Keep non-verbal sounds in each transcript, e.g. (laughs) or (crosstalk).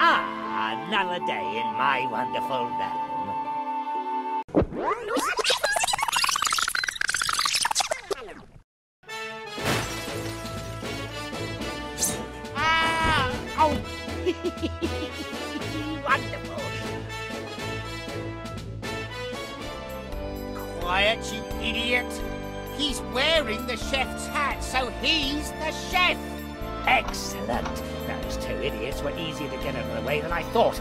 another day in my wonderful realm. Ah! Oh! (laughs) Wonderful! Quiet, you idiot! He's wearing the chef's hat, so he's the chef! Excellent! Those two idiots were easier to get out of the way than I thought.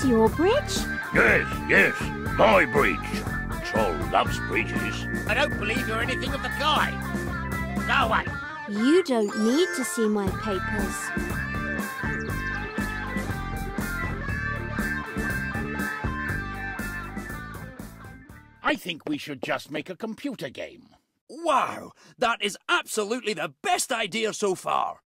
That's your bridge? Yes, yes, my bridge. Troll loves bridges. I don't believe you're anything of the kind. Go away. You don't need to see my papers. I think we should just make a computer game. Wow, that is absolutely the best idea so far.